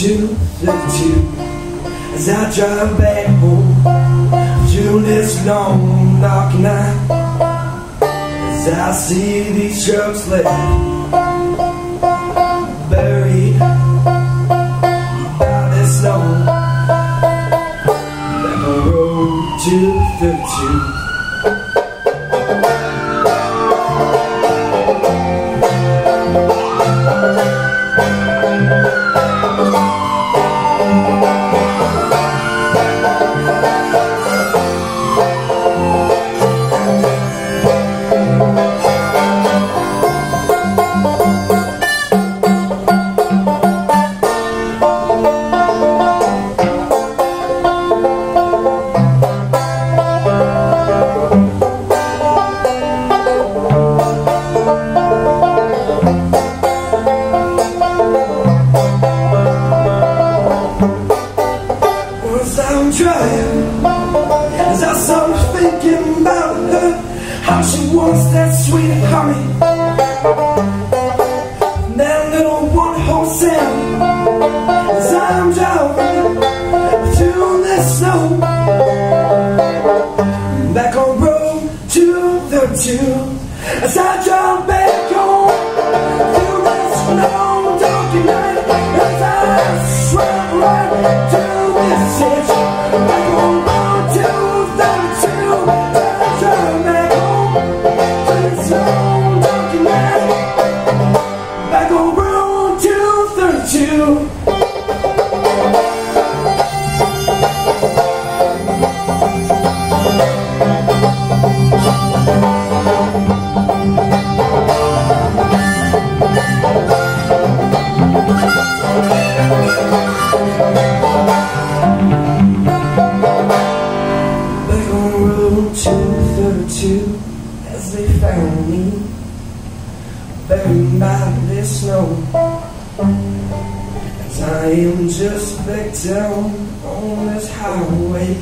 to the two as I drive back home through this long, dark night. As I see these trucks left buried by the snow, like a road to the two. About her How she wants that sweet honey. That little one town As I'm driving through the snow. Back on road to 232 As I drive back Back on road 232 As they found me. Buried by the snow. As I am just back down on this highway.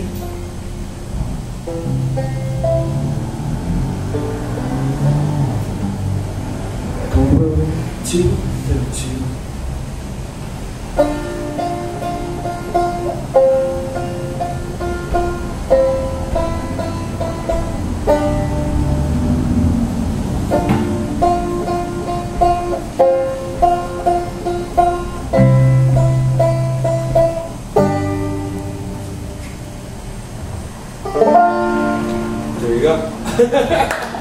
Back on road 232 There you go.